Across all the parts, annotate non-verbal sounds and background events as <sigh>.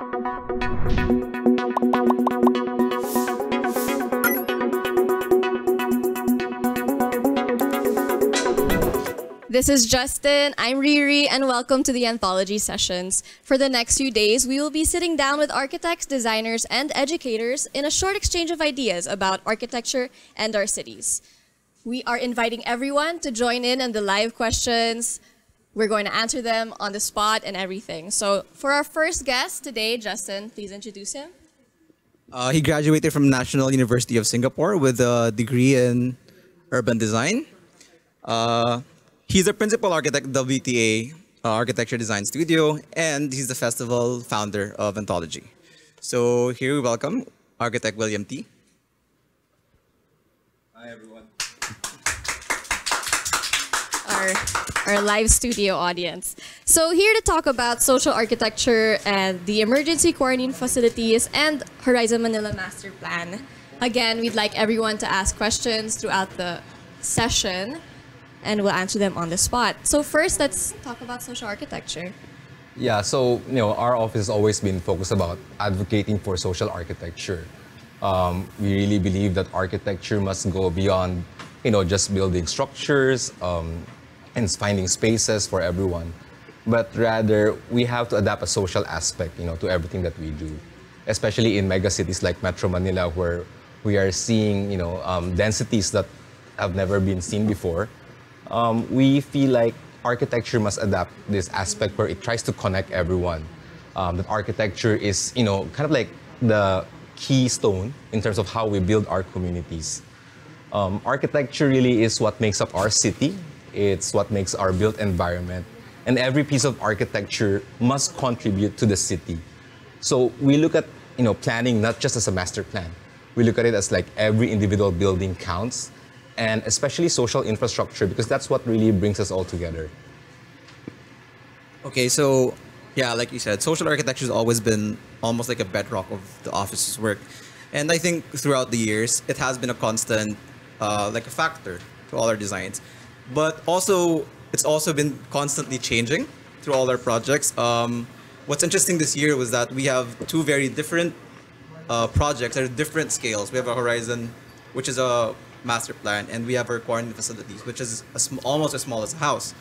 This is Justin, I'm Riri, and welcome to the Anthology Sessions. For the next few days, we will be sitting down with architects, designers, and educators in a short exchange of ideas about architecture and our cities. We are inviting everyone to join in on the live questions. We're going to answer them on the spot and everything. So for our first guest today, Justin, please introduce him. Uh, he graduated from National University of Singapore with a degree in urban design. Uh, he's a principal architect at WTA uh, Architecture Design Studio, and he's the festival founder of Anthology. So here we welcome architect William Ti. Hi, everyone. Our, our live studio audience. So here to talk about social architecture and the emergency quarantine facilities and Horizon Manila Master Plan. Again, we'd like everyone to ask questions throughout the session and we'll answer them on the spot. So first, let's talk about social architecture. Yeah, so you know, our office has always been focused about advocating for social architecture. Um, we really believe that architecture must go beyond, you know, just building structures um, and finding spaces for everyone, but rather we have to adapt a social aspect, you know, to everything that we do, especially in mega cities like Metro Manila, where we are seeing, you know, um, densities that have never been seen before. Um, we feel like architecture must adapt this aspect where it tries to connect everyone. Um, that architecture is, you know, kind of like the keystone in terms of how we build our communities. Um, architecture really is what makes up our city. It's what makes our built environment. And every piece of architecture must contribute to the city. So we look at, you know, planning not just as a master plan. We look at it as like every individual building counts and especially social infrastructure because that's what really brings us all together. Okay, so yeah, like you said, social architecture has always been almost like a bedrock of the office's work, and I think throughout the years it has been a constant, uh, like a factor to all our designs, but also it's also been constantly changing through all our projects. Um, what's interesting this year was that we have two very different uh, projects at different scales. We have a Horizon, which is a master plan, and we have our quarantine facilities, which is a sm- almost as small as a house.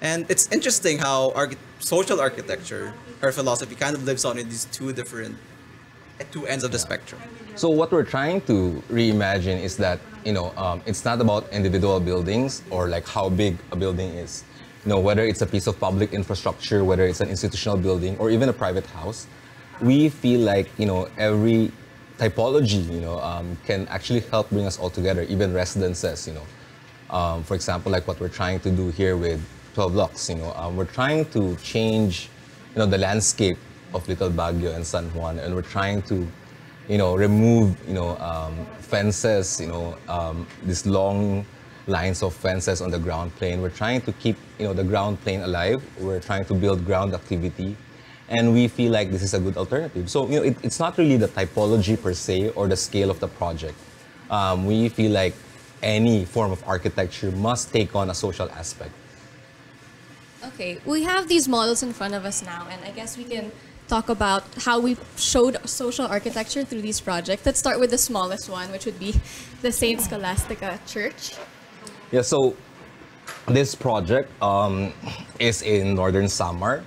And it's interesting how archi- social architecture, our philosophy, kind of lives on in these two different, two ends of the spectrum. So what we're trying to reimagine is that you know um, it's not about individual buildings or like how big a building is. You know whether it's a piece of public infrastructure, whether it's an institutional building or even a private house. We feel like you know every typology you know um, can actually help bring us all together. Even residences, you know. Um, for example, like what we're trying to do here with 12 blocks, you know, um, we're trying to change, you know, the landscape of Little Baguio and San Juan, and we're trying to, you know, remove, you know, um, fences, you know, um, these long lines of fences on the ground plane. We're trying to keep, you know, the ground plane alive. We're trying to build ground activity, and we feel like this is a good alternative. So, you know, it, it's not really the typology per se or the scale of the project. Um, we feel like any form of architecture must take on a social aspect. Okay, we have these models in front of us now, and I guess we can talk about how we showed social architecture through these projects. Let's start with the smallest one, which would be the Saint Scholastica Church. Yeah, so this project um, is in northern Samar.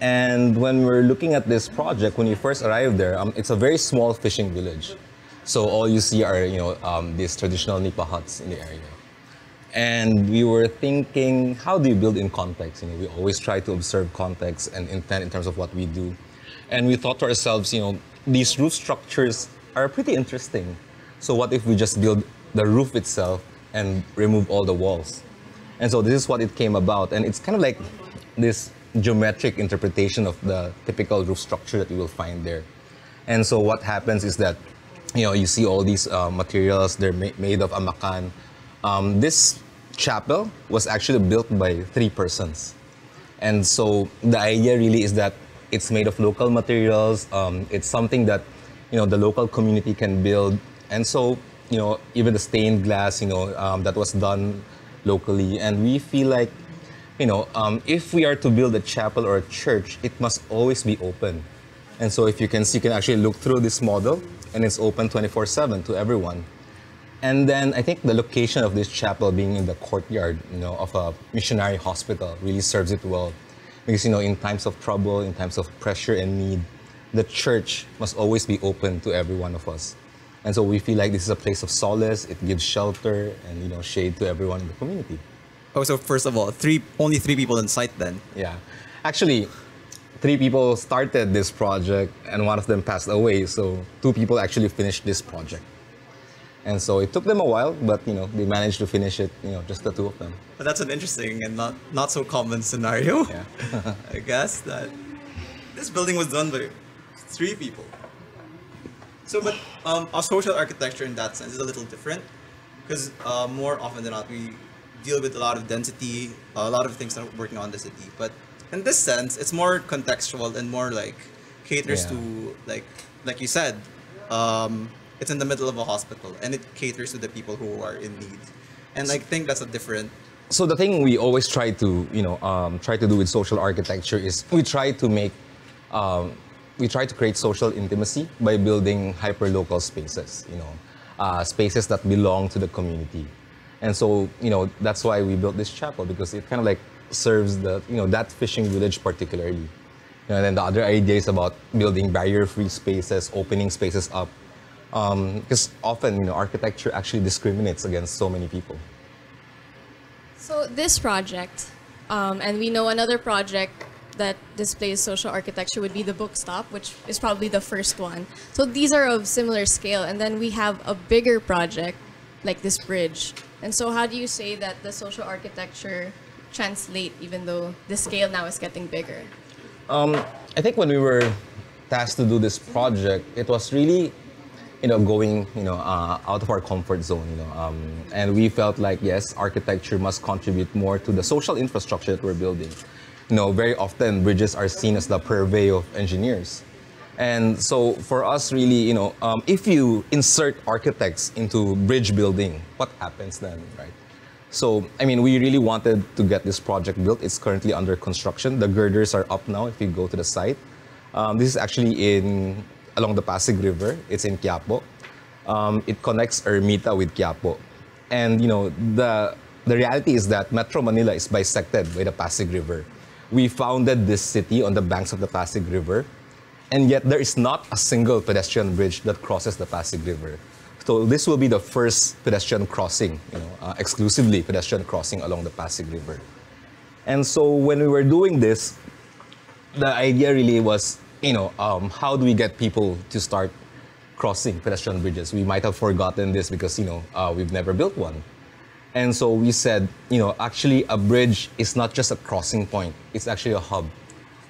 And when we're looking at this project, when you first arrive there, um, it's a very small fishing village. So all you see are, you know, um, these traditional nipa huts in the area. And we were thinking, how do you build in context? You know, we always try to observe context and intent in terms of what we do. And we thought to ourselves, you know, these roof structures are pretty interesting. So what if we just build the roof itself and remove all the walls? And so this is what it came about. And it's kind of like this geometric interpretation of the typical roof structure that you will find there. And so what happens is that, you know, you see all these uh, materials, they're ma- made of amakan. Um, this chapel was actually built by three persons. And so the idea really is that it's made of local materials. Um, it's something that, you know, the local community can build. And so, you know, even the stained glass, you know, um, that was done locally. And we feel like, you know, um, if we are to build a chapel or a church, it must always be open. And so if you can see, you can actually look through this model and it's open 24-7 to everyone. And then I think the location of this chapel being in the courtyard, you know, of a missionary hospital really serves it well. Because, you know, in times of trouble, in times of pressure and need, the church must always be open to every one of us. And so we feel like this is a place of solace, it gives shelter and, you know, shade to everyone in the community. Oh, so first of all, three only three people in sight then. Yeah. Actually, three people started this project and one of them passed away. So two people actually finished this project. And so it took them a while, but you know, they managed to finish it, you know, just the two of them. But that's an interesting and not not so common scenario. Yeah. <laughs> I guess that this building was done by three people. So, but um, our social architecture in that sense is a little different because uh, more often than not we deal with a lot of density, a lot of things that are working on the city. But in this sense, it's more contextual and more like caters Yeah. to like like you said, um, it's in the middle of a hospital and it caters to the people who are in need. And I think that's a different So the thing we always try to, you know, um, try to do with social architecture is we try to make, um, we try to create social intimacy by building hyper-local spaces, you know, uh, spaces that belong to the community. And so, you know, that's why we built this chapel because it kind of like serves the, you know, that fishing village particularly. You know, and then the other idea is about building barrier-free spaces, opening spaces up. Because often, you know, architecture actually discriminates against so many people. So this project, um, and we know another project that displays social architecture would be the book stop, which is probably the first one. So these are of similar scale, and then we have a bigger project like this bridge. And so how do you say that the social architecture translate even though the scale now is getting bigger? I think when we were tasked to do this project, it was really, you know, going, you know, uh, out of our comfort zone, you know, um, and we felt like yes, architecture must contribute more to the social infrastructure that we're building. You know, very often bridges are seen as the purvey of engineers, and so for us, really, you know, um, if you insert architects into bridge building, what happens then, right? So, I mean, we really wanted to get this project built. It's currently under construction. The girders are up now if you go to the site. Um, this is actually in along the Pasig River. It's in Quiapo. Um, it connects Ermita with Quiapo. And, you know, the, the reality is that Metro Manila is bisected by the Pasig River. We founded this city on the banks of the Pasig River, and yet there is not a single pedestrian bridge that crosses the Pasig River. So this will be the first pedestrian crossing, you know, uh, exclusively pedestrian crossing along the Pasig River. And so when we were doing this, the idea really was, you know, um, how do we get people to start crossing pedestrian bridges? We might have forgotten this because, you know, uh, we've never built one. And so we said, you know, actually a bridge is not just a crossing point, it's actually a hub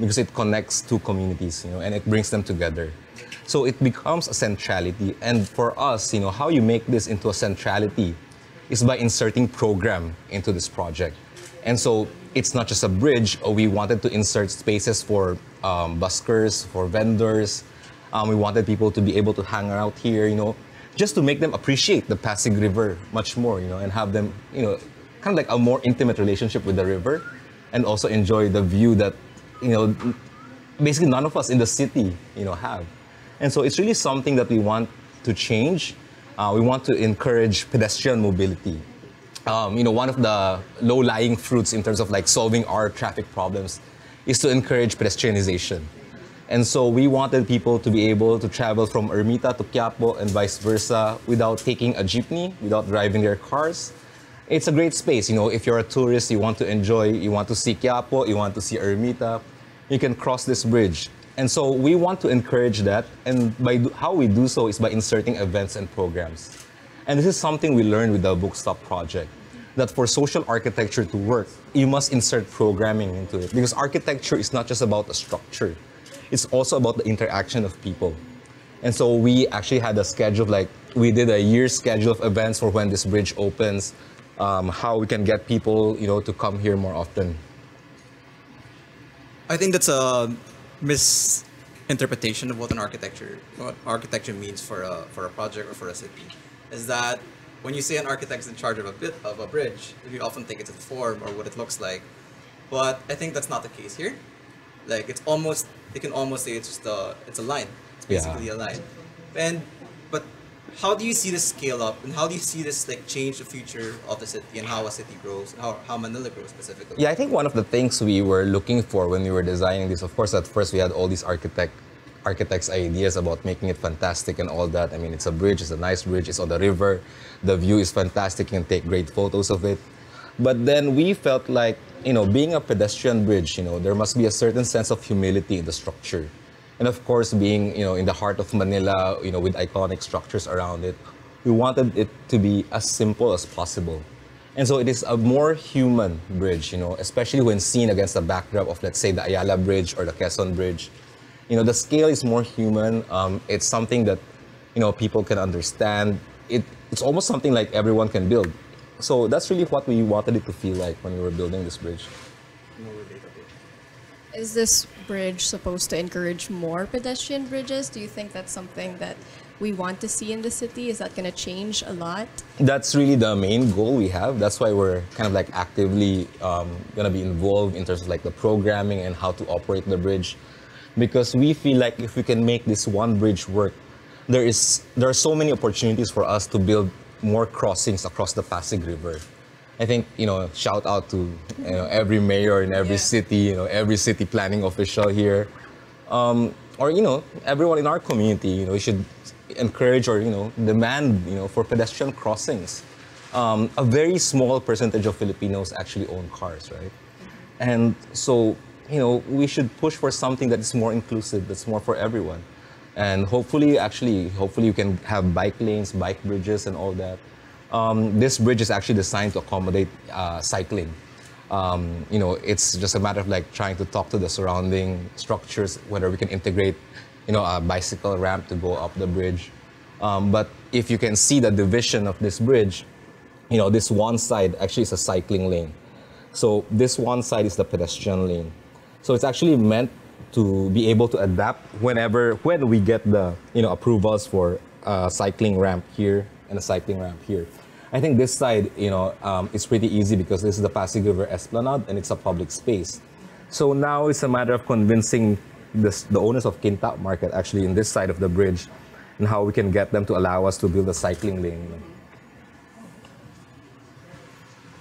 because it connects two communities, you know, and it brings them together. So it becomes a centrality. And for us, you know, how you make this into a centrality is by inserting program into this project. And so it's not just a bridge. uh, We wanted to insert spaces for um, buskers, for vendors. Um, we wanted people to be able to hang out here, you know, just to make them appreciate the Pasig River much more, you know, and have them, you know, kind of like a more intimate relationship with the river, and also enjoy the view that, you know, basically none of us in the city, you know, have. And so it's really something that we want to change. Uh, we want to encourage pedestrian mobility. Um, you know, one of the low-lying fruits in terms of like solving our traffic problems is to encourage pedestrianization. And so we wanted people to be able to travel from Ermita to Quiapo and vice versa without taking a jeepney, without driving their cars. It's a great space. You know, if you're a tourist, you want to enjoy, you want to see Quiapo, you want to see Ermita, you can cross this bridge. And so we want to encourage that. And by how we do so is by inserting events and programs. And this is something we learned with the Bookstop project. That for social architecture to work, you must insert programming into it. Because architecture is not just about a structure, it's also about the interaction of people. And so we actually had a schedule, like we did a year schedule of events for when this bridge opens, um, how we can get people, you know, to come here more often. I think that's a misinterpretation of what an architecture what architecture means for a for a project or for a city. Is that when you say an architect is in charge of a bit of a bridge, you often think it's its form or what it looks like. But I think that's not the case here. Like it's almost you can almost say it's just a it's a line. It's Yeah. basically a line. And but how do you see this scale up and how do you see this like change the future of the city and how a city grows, how how Manila grows specifically? Yeah, I think one of the things we were looking for when we were designing this, of course, at first we had all these architect architects' ideas about making it fantastic and all that. I mean, it's a bridge, it's a nice bridge, it's on the river, the view is fantastic, you can take great photos of it. But then we felt like, you know, being a pedestrian bridge, you know, there must be a certain sense of humility in the structure. And of course, being, you know, in the heart of Manila, you know, with iconic structures around it, we wanted it to be as simple as possible. And so it is a more human bridge, you know, especially when seen against the backdrop of, let's say, the Ayala Bridge or the Quezon Bridge. You know, the scale is more human. Um, it's something that, you know, people can understand. It, it's almost something like everyone can build. So that's really what we wanted it to feel like when we were building this bridge. Is this bridge supposed to encourage more pedestrian bridges? Do you think that's something that we want to see in the city? Is that going to change a lot? That's really the main goal we have. That's why we're kind of like actively um, going to be involved in terms of like the programming and how to operate the bridge, because we feel like if we can make this one bridge work, there is there are so many opportunities for us to build more crossings across the Pasig River. I think you know, shout out to you know every mayor in every Yeah. city, you know every city planning official here, um, or you know everyone in our community. You know, we should encourage or you know demand you know for pedestrian crossings. Um, a very small percentage of Filipinos actually own cars, right? And so you know we should push for something that is more inclusive, that's more for everyone, and hopefully, actually, hopefully you can have bike lanes, bike bridges, and all that. Um, this bridge is actually designed to accommodate uh, cycling. Um, you know, it's just a matter of like trying to talk to the surrounding structures, whether we can integrate, you know, a bicycle ramp to go up the bridge. Um, but if you can see the division of this bridge, you know, this one side actually is a cycling lane. So this one side is the pedestrian lane. So it's actually meant to be able to adapt whenever, when we get the, you know, approvals for a cycling ramp here and a cycling ramp here. I think this side, you know, um, is pretty easy because this is the Pasig River Esplanade and it's a public space. So now it's a matter of convincing this, the owners of Quinta Market actually in this side of the bridge and how we can get them to allow us to build a cycling lane.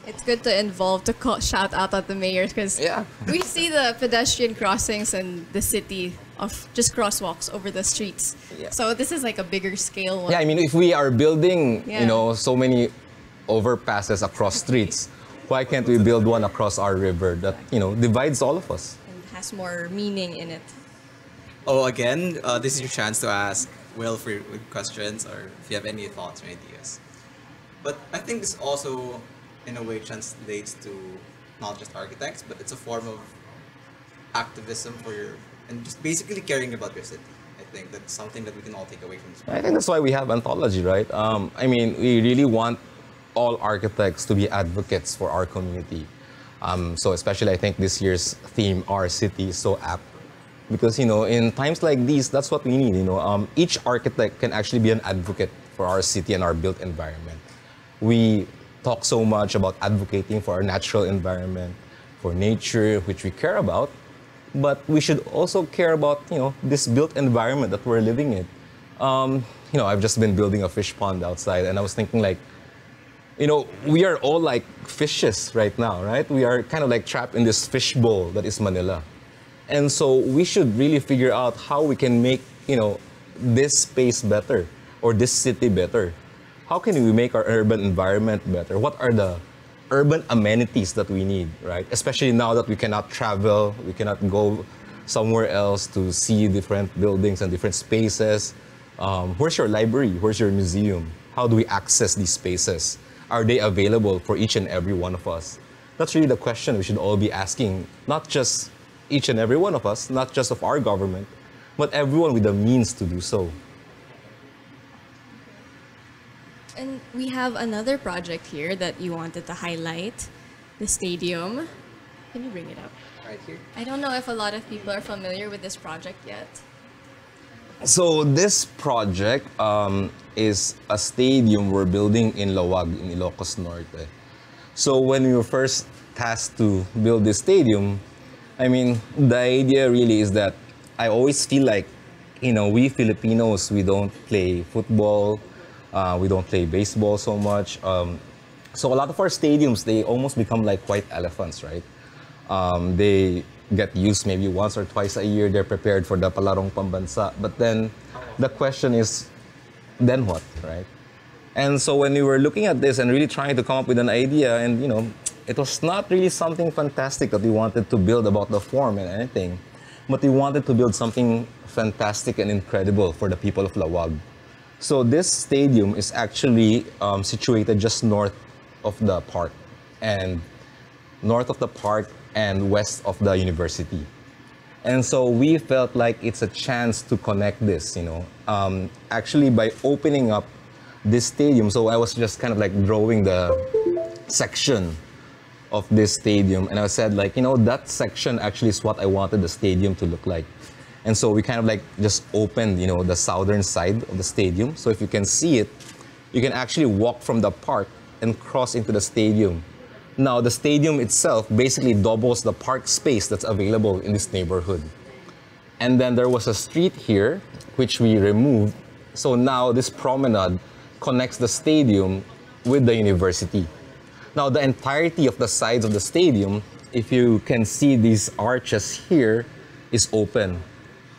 It's good to involve to call, shout out at the mayors because Yeah. we see the pedestrian crossings in the city of just crosswalks over the streets. Yeah. So this is like a bigger scale one. Yeah, I mean, if we are building, Yeah. you know, so many overpasses across streets, why can't we build one across our river that, you know, divides all of us? and has more meaning in it. Oh, again, uh, this is your chance to ask Will for questions or if you have any thoughts or ideas. But I think this also, in a way, translates to not just architects, but it's a form of activism for your and just basically caring about your city. I think that's something that we can all take away from this. I think that's why we have anthology, right? Um, I mean, we really want all architects to be advocates for our community. Um, so especially, I think this year's theme, "Our City," is so apt because you know, in times like these, that's what we need. You know, um, each architect can actually be an advocate for our city and our built environment. We talk so much about advocating for our natural environment, for nature, which we care about, but we should also care about you know this built environment that we're living in. Um, you know, I've just been building a fish pond outside, and I was thinking like, you know, we are all like fishes right now, right? We are kind of like trapped in this fish bowl that is Manila, and so we should really figure out how we can make you know this space better or this city better. How can we make our urban environment better? What are the urban amenities that we need, right? Especially now that we cannot travel, we cannot go somewhere else to see different buildings and different spaces. Um, where's your library? Where's your museum? How do we access these spaces? Are they available for each and every one of us? That's really the question we should all be asking, not just each and every one of us, not just of our government, but everyone with the means to do so. And we have another project here that you wanted to highlight, the stadium. Can you bring it up? Right here. I don't know if a lot of people are familiar with this project yet. So this project um, is a stadium we're building in Laoag, in Ilocos Norte. So when we were first tasked to build this stadium, I mean, the idea really is that I always feel like, you know, we Filipinos, we don't play football, uh, we don't play baseball so much. Um, so a lot of our stadiums, they almost become like white elephants, right? Um, they get used maybe once or twice a year. They're prepared for the palarong pambansa. But then the question is, then what, right? And so when we were looking at this and really trying to come up with an idea, and you know, it was not really something fantastic that we wanted to build about the form and anything, but we wanted to build something fantastic and incredible for the people of Laoag. So this stadium is actually um, situated just north of the park, and north of the park and west of the university. And so we felt like it's a chance to connect this, you know, um, actually by opening up this stadium. So I was just kind of like drawing the section of this stadium, and I said like, you know, that section actually is what I wanted the stadium to look like. And so we kind of like just opened, you know, the southern side of the stadium. So if you can see it, you can actually walk from the park and cross into the stadium. Now, the stadium itself basically doubles the park space that's available in this neighborhood. And then there was a street here, which we removed. So now this promenade connects the stadium with the university. Now, the entirety of the sides of the stadium, if you can see these arches here, is open.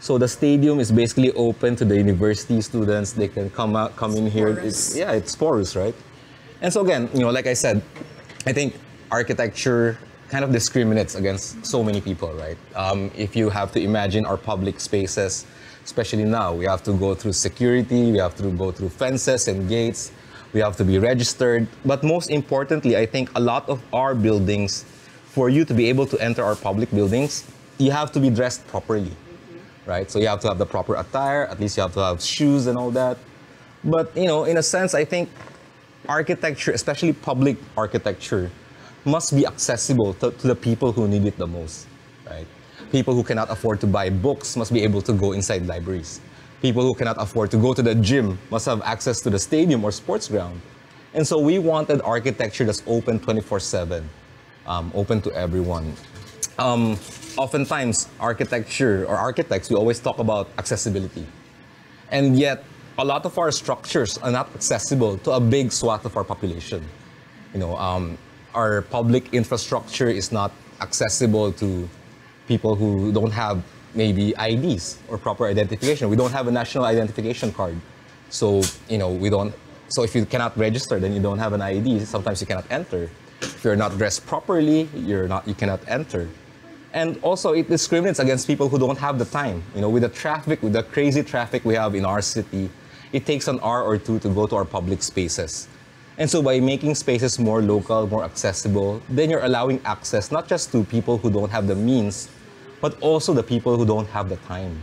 So the stadium is basically open to the university students. They can come out, come in here. It's, yeah, it's porous, right? And so again, you know, like I said, I think architecture kind of discriminates against so many people, right? Um, if you have to imagine our public spaces, especially now, we have to go through security, we have to go through fences and gates, we have to be registered. But most importantly, I think a lot of our buildings, for you to be able to enter our public buildings, you have to be dressed properly, right? So you have to have the proper attire, at least you have to have shoes and all that. But, you know, in a sense, I think architecture, especially public architecture, must be accessible to, to the people who need it the most, right? People who cannot afford to buy books must be able to go inside libraries. People who cannot afford to go to the gym must have access to the stadium or sports ground. And so we wanted architecture that's open 24 7, um, open to everyone. Um, oftentimes, architecture or architects, we always talk about accessibility. And yet, a lot of our structures are not accessible to a big swath of our population. You know, um, our public infrastructure is not accessible to people who don't have maybe IDs or proper identification. We don't have a national identification card. So, you know, we don't, so if you cannot register, then you don't have an ID. Sometimes you cannot enter. If you're not dressed properly, you're not, you cannot enter. And also it discriminates against people who don't have the time. You know, with the traffic, with the crazy traffic we have in our city, it takes an hour or two to go to our public spaces. And so by making spaces more local, more accessible, then you're allowing access not just to people who don't have the means, but also the people who don't have the time.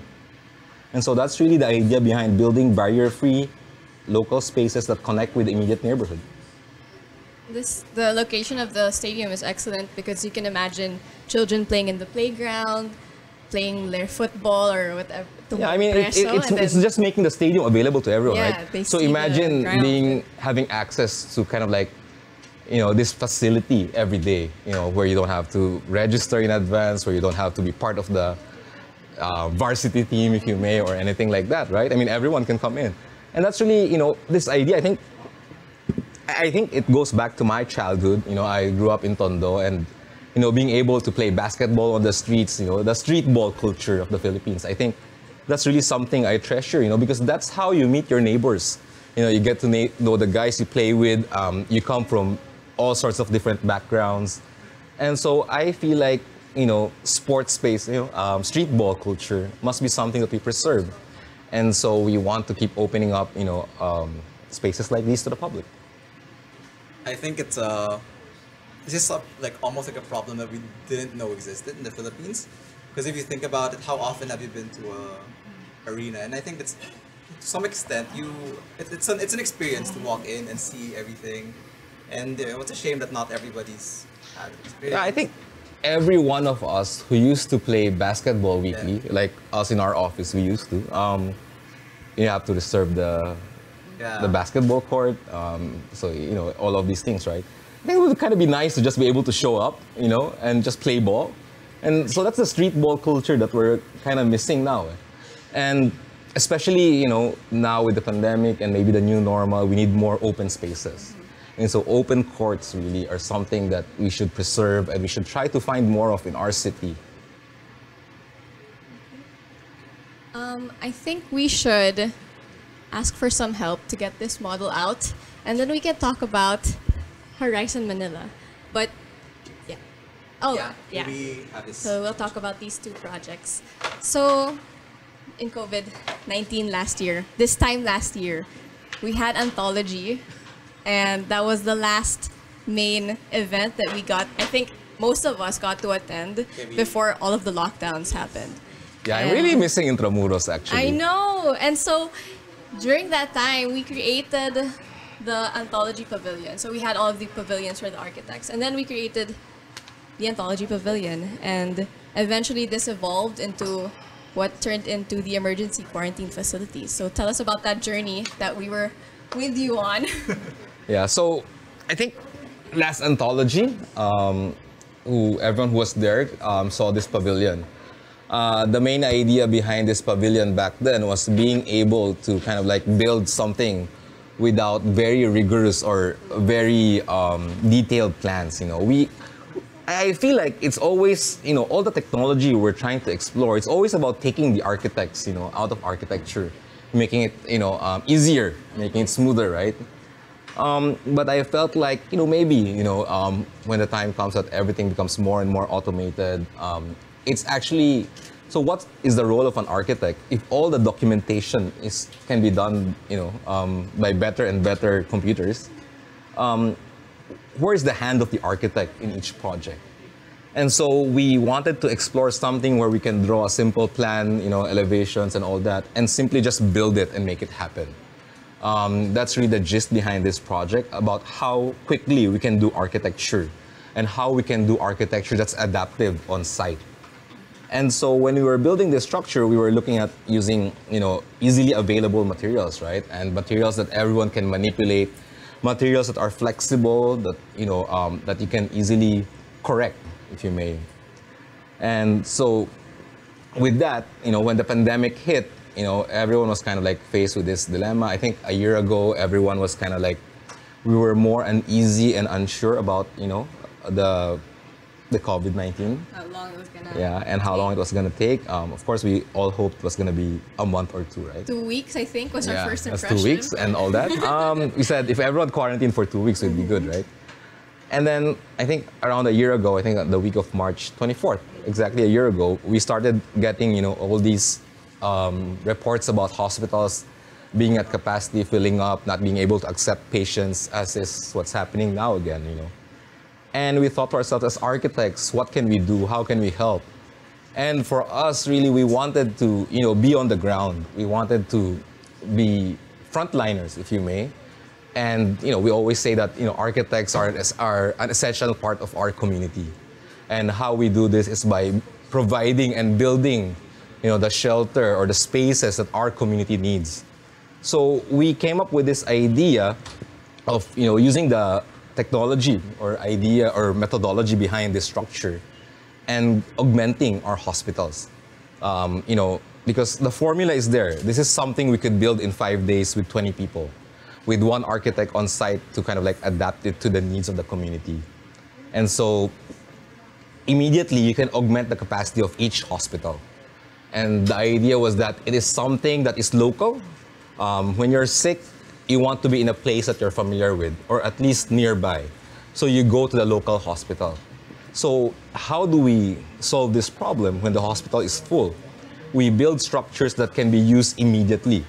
And so that's really the idea behind building barrier-free local spaces that connect with the immediate neighborhood. This the location of the stadium is excellent because you can imagine children playing in the playground, playing their football or whatever. Yeah, I mean, it, it, it's, it's just making the stadium available to everyone, Yeah, right? So imagine being having access to kind of like, you know, this facility every day, you know, where you don't have to register in advance, where you don't have to be part of the uh, varsity team, if you may, or anything like that, right? I mean, everyone can come in, and that's really, you know, this idea. I think, I think it goes back to my childhood. You know, I grew up in Tondo, and you know, being able to play basketball on the streets, you know, the street ball culture of the Philippines. I think that's really something I treasure, you know, because that's how you meet your neighbors. You know, you get to know the guys you play with. Um, you come from all sorts of different backgrounds, and so I feel like you know, sports space, you know, um, street ball culture must be something that we preserve, and so we want to keep opening up, you know, um, spaces like these to the public. I think it's uh, it's just a, like almost like a problem that we didn't know existed in the Philippines. Because if you think about it, how often have you been to a arena? And I think it's to some extent you it, it's an it's an experience to walk in and see everything. And uh, it's a shame that not everybody's had an experience. Yeah, I think every one of us who used to play basketball weekly, like us in our office, we used to. Um, you have to reserve the Yeah. the basketball court. Um, so you know all of these things, right? I think it would kind of be nice to just be able to show up, you know, and just play ball. And so that's the street ball culture that we're kind of missing now. And especially, you know, now with the pandemic and maybe the new normal, we need more open spaces. And so open courts really are something that we should preserve and we should try to find more of in our city. Um, I think we should ask for some help to get this model out, and then we can talk about Horizon Manila. But yeah. Oh, yeah. We have. So we'll talk about these two projects. So in COVID-19 last year, this time last year, we had Anthology, and that was the last main event that we got. I think most of us got to attend before all of the lockdowns happened. Yeah, I'm really missing Intramuros actually. I know. And so during that time, we created the Anthology Pavilion. So we had all of the pavilions for the architects. And then we created the Anthology Pavilion. And eventually this evolved into what turned into the emergency quarantine facilities. So tell us about that journey that we were with you on. <laughs> Yeah, so I think last anthology, um, who everyone who was there um, saw this pavilion. Uh, the main idea behind this pavilion back then was being able to kind of like build something without very rigorous or very um, detailed plans. You know, we. I feel like it's always, you know, all the technology we're trying to explore. It's always about taking the architects, you know, out of architecture, making it, you know, um, easier, making it smoother, right? Um, but I felt like, you know, maybe, you know, um, when the time comes that everything becomes more and more automated, um, it's actually, so what is the role of an architect if all the documentation is can be done, you know, um, by better and better computers? Um, where is the hand of the architect in each project? And so we wanted to explore something where we can draw a simple plan, you know, elevations and all that, and simply just build it and make it happen. Um, that's really the gist behind this project about how quickly we can do architecture and how we can do architecture that's adaptive on site. And so when we were building this structure, we were looking at using, you know, easily available materials, right? And materials that everyone can manipulate, materials that are flexible, that, you know, um, that you can easily correct, if you may. And so with that, you know, when the pandemic hit, you know, everyone was kind of like faced with this dilemma. I think a year ago, everyone was kind of like, we were more uneasy and unsure about, you know, the the COVID-19. How long it was gonna Yeah, and how long it was gonna take. Um, of course, we all hoped it was gonna be a month or two, right? Two weeks, I think, was yeah, our first impression. two weeks and all that. <laughs> Um, we said if everyone quarantined for two weeks, it'd be good, right? And then I think around a year ago, I think the week of March 24th, exactly a year ago, we started getting you know all these um, reports about hospitals being at capacity, filling up, not being able to accept patients, as is what's happening now again, you know. And we thought to ourselves as architects, what can we do? How can we help? And for us, really, we wanted to, you know, be on the ground. We wanted to be frontliners, if you may. And you know, we always say that you know, architects are, are an essential part of our community. And how we do this is by providing and building, you know, the shelter or the spaces that our community needs. So we came up with this idea of you know using the technology or idea or methodology behind this structure and augmenting our hospitals. Um, you know, because the formula is there. This is something we could build in five days with 20 people, with one architect on site to kind of like adapt it to the needs of the community. And so immediately you can augment the capacity of each hospital. And the idea was that it is something that is local. Um, when you're sick, you want to be in a place that you're familiar with, or at least nearby. So you go to the local hospital. So how do we solve this problem when the hospital is full? We build structures that can be used immediately.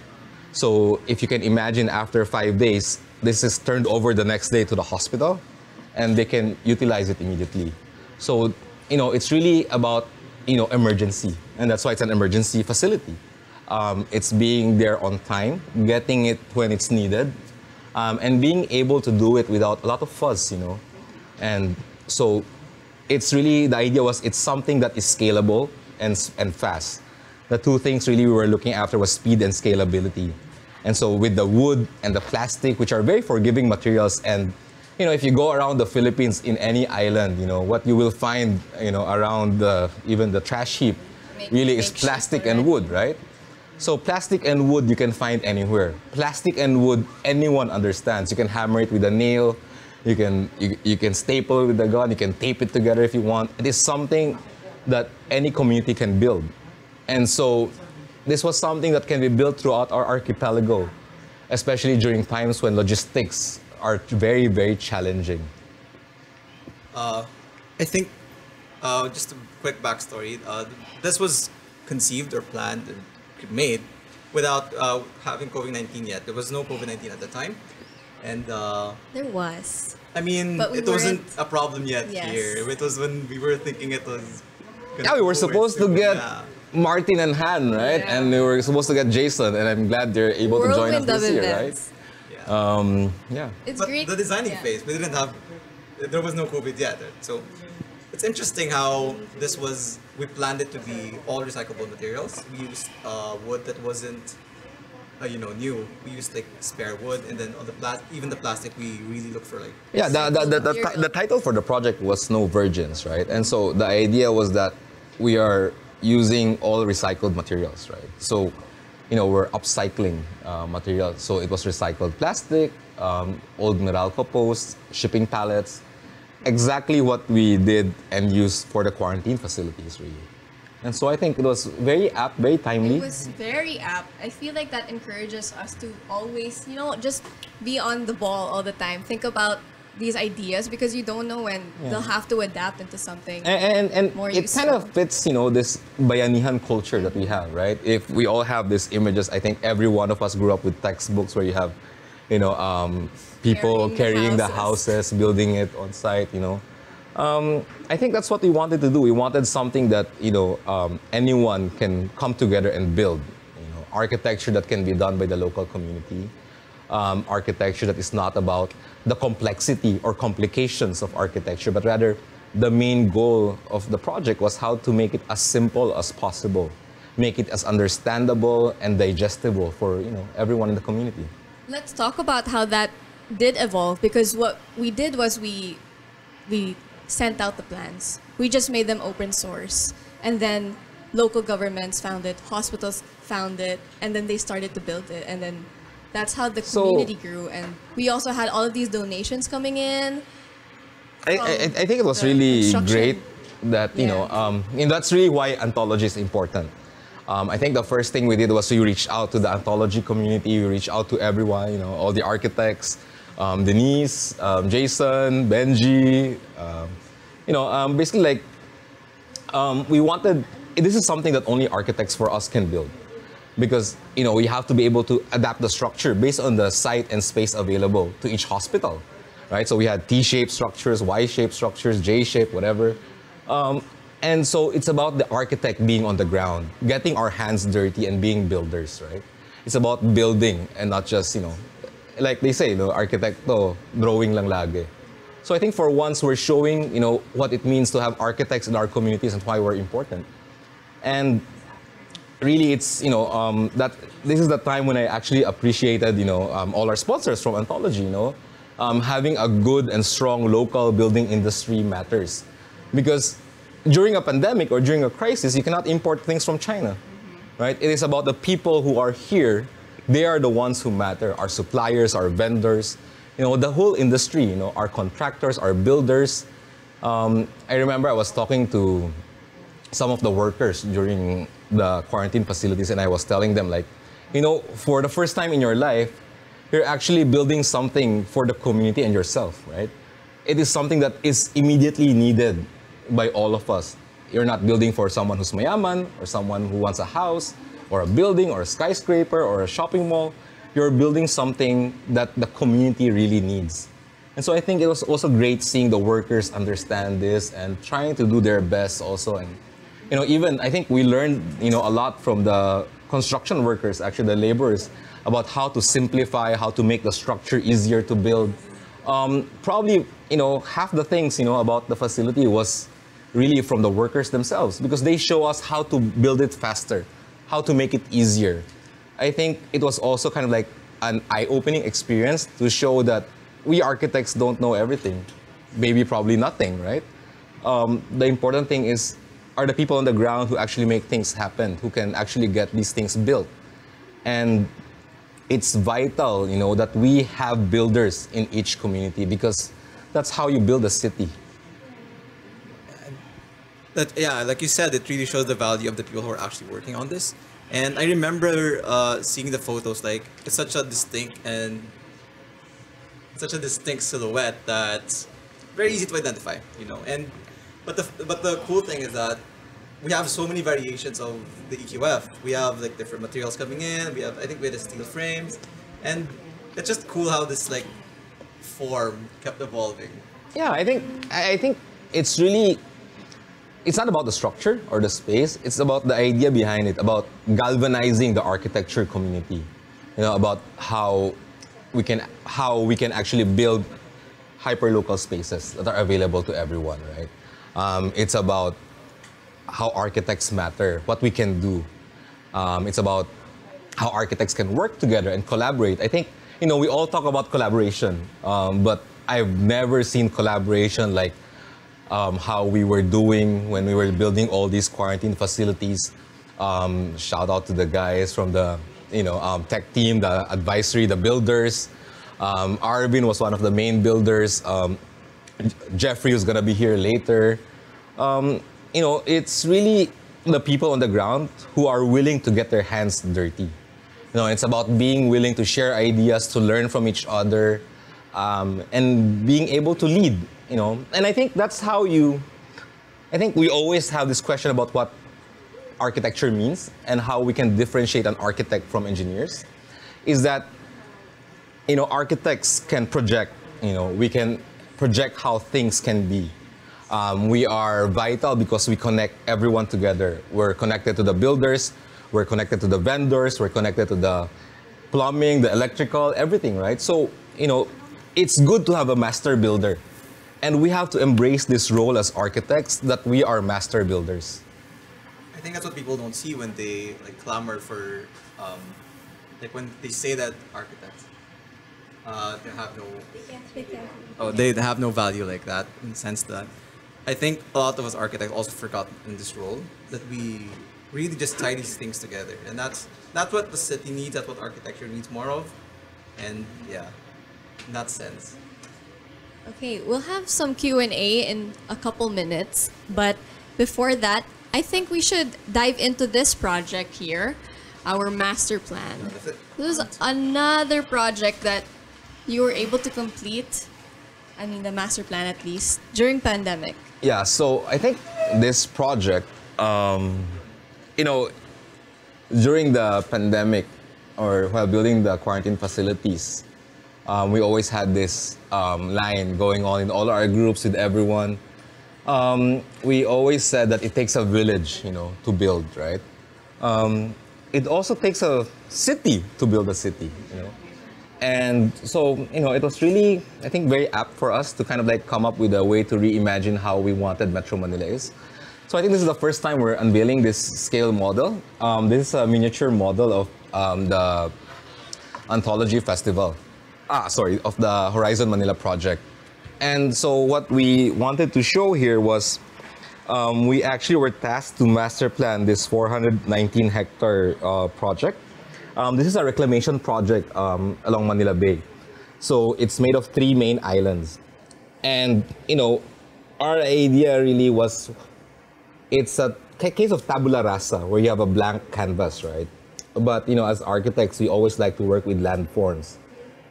So if you can imagine after five days, this is turned over the next day to the hospital and they can utilize it immediately. So, you know, it's really about, you know, emergency. And that's why it's an emergency facility. Um, it's being there on time, getting it when it's needed, um, and being able to do it without a lot of fuss, you know. And so it's really, the idea was it's something that is scalable and, and fast. The two things really we were looking after was speed and scalability. And so with the wood and the plastic, which are very forgiving materials and you know, if you go around the Philippines in any island, you know, what you will find, you know, around the, even the trash heap really is plastic and wood, right? So plastic and wood you can find anywhere. Plastic and wood anyone understands. You can hammer it with a nail, you can you, you can staple it with a gun, you can tape it together if you want. It is something that any community can build. And so this was something that can be built throughout our archipelago, especially during times when logistics are very, very challenging. I think uh, just a quick backstory. Uh, this was conceived or planned made without uh, having COVID nineteen yet. There was no COVID nineteen at the time, and uh, There was. I mean, But we it wasn't a problem yet Yes. here. It was when we were thinking it was. Yeah, we were supposed to get yeah. Martin and Han, right? Yeah. And we were supposed to get Jason, and I'm glad they're able to join us this year, right? Yeah. Um, yeah. It's but great. the designing yeah. phase, we didn't have. There was no COVID yet, so it's interesting how this was. We planned it to be all recyclable materials. We used uh, wood that wasn't, uh, you know, new. We used like spare wood, and then on the plas- even the plastic, we really look for like. Yeah, the, the, the, the, Material. the title for the project was No Virgins, right? And so the idea was that we are using all recycled materials, right? So, you know, we're upcycling uh, materials. So it was recycled plastic, um, old Meralco posts, shipping pallets, exactly what we did and used for the quarantine facilities, really. And so I think it was very apt, very timely. It was very apt. I feel like that encourages us to always, you know, just be on the ball all the time. Think about these ideas because you don't know when they'll have to adapt into something. and and, and More it kind of fits you know this bayanihan culture that we have right if we all have these images i think every one of us grew up with textbooks where you have you know um, people Carrying carrying, the the, houses. building it on site you know um, i think that's what we wanted to do we wanted something that you know um, anyone can come together and build you know architecture that can be done by the local community um, architecture that is not about the complexity or complications of architecture, but rather the main goal of the project was how to make it as simple as possible, make it as understandable and digestible for you know everyone in the community. Let's talk about how that did evolve because what we did was we we sent out the plans. We just made them open source and then local governments found it, hospitals found it, and then they started to build it and then that's how the So- community grew and we also had all of these donations coming in. I, I, I think it was really great that you know, um, and that's really why anthology is important. Um, I think the first thing we did was we reached out to the anthology community. We reached out to everyone, you know, all the architects, um, Denise, um, Jason, Benji, um, you know, um, basically like um, we wanted. This is something that only architects for us can build, because you know we have to be able to adapt the structure based on the site and space available to each hospital, right? So we had T-shaped structures, Y-shaped structures, J-shaped, whatever. Um, and so it's about the architect being on the ground, getting our hands dirty and being builders, right? It's about building and not just, you know, like they say, no, architecto, drawing lang lagi. So I think for once we're showing, you know, what it means to have architects in our communities and why we're important. And really it's, you know, um, that this is the time when I actually appreciated, you know, um, all our sponsors from Anthology, you know. Um, having a good and strong local building industry matters. Because during a pandemic or during a crisis, you cannot import things from China, right? It is about the people who are here. They are the ones who matter. Our suppliers, our vendors, you know, the whole industry, you know, our contractors, our builders. Um, I remember I was talking to some of the workers during the quarantine facilities and I was telling them like, you know, for the first time in your life, you're actually building something for the community and yourself, right? It is something that is immediately needed by all of us. You're not building for someone who's mayaman or someone who wants a house or a building or a skyscraper or a shopping mall. You're building something that the community really needs. And so I think it was also great seeing the workers understand this and trying to do their best also. And you know, even I think we learned you know a lot from the construction workers, actually the laborers, about how to simplify, how to make the structure easier to build. Um, probably you know half the things you know about the facility was really from the workers themselves because they show us how to build it faster, how to make it easier. I think it was also kind of like an eye-opening experience to show that we architects don't know everything, maybe probably nothing, right? Um, the important thing is are the people on the ground who actually make things happen, who can actually get these things built. And it's vital, you know, that we have builders in each community because that's how you build a city. That yeah, like you said, it really shows the value of the people who are actually working on this. And I remember uh, seeing the photos. Like it's such a distinct and such a distinct silhouette that's very easy to identify. You know, and but the but the cool thing is that we have so many variations of the EQF. We have like different materials coming in. We have I think we had the steel frames, and it's just cool how this like form kept evolving. Yeah, I think I think it's really it's not about the structure or the space. It's about the idea behind it, about galvanizing the architecture community. You know, about how we can how we can actually build hyperlocal spaces that are available to everyone, right? Um, it's about how architects matter, what we can do. Um, it's about how architects can work together and collaborate. I think you know we all talk about collaboration, um, but I've never seen collaboration like um, how we were doing when we were building all these quarantine facilities. Um, shout out to the guys from the you know um, tech team, the advisory, the builders. Um, Arvin was one of the main builders. Um, Jeffrey is gonna be here later. Um, you know, it's really the people on the ground who are willing to get their hands dirty. You know, it's about being willing to share ideas, to learn from each other, um, and being able to lead. You know, and I think that's how you. I think we always have this question about what architecture means and how we can differentiate an architect from engineers. Is that you know architects can project. You know, we can project how things can be. Um, we are vital because we connect everyone together. We're connected to the builders, we're connected to the vendors, we're connected to the plumbing, the electrical, everything, right? So, you know, it's good to have a master builder. And we have to embrace this role as architects that we are master builders. I think that's what people don't see when they like clamor for, um, like when they say that architects uh, they have no, oh, they have no value like that in the sense that I think a lot of us architects also forgot in this role that we really just tie these things together, and that's that's what the city needs. That's what architecture needs more of, and yeah, in that sense. Okay, we'll have some Q&A in a couple minutes, but before that, I think we should dive into this project here, our master plan. This is another project that you were able to complete, I mean the master plan at least, during pandemic. Yeah, so I think this project, um, you know, during the pandemic or while building the quarantine facilities, um, we always had this um, line going on in all our groups with everyone. Um, we always said that it takes a village, you know, to build, right? Um, it also takes a city to build a city, you know. And so, you know, it was really, I think, very apt for us to kind of like come up with a way to reimagine how we wanted Metro Manila is. So I think this is the first time we're unveiling this scale model. Um, this is a miniature model of um, the Anthology Festival. Ah, sorry, of the Horizon Manila project. And so what we wanted to show here was um, we actually were tasked to master plan this 419 hectare uh, project. Um, this is a reclamation project um, along Manila Bay. So it's made of three main islands. And, you know, our idea really was it's a case of tabula rasa where you have a blank canvas, right? But, you know, as architects, we always like to work with landforms.